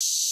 you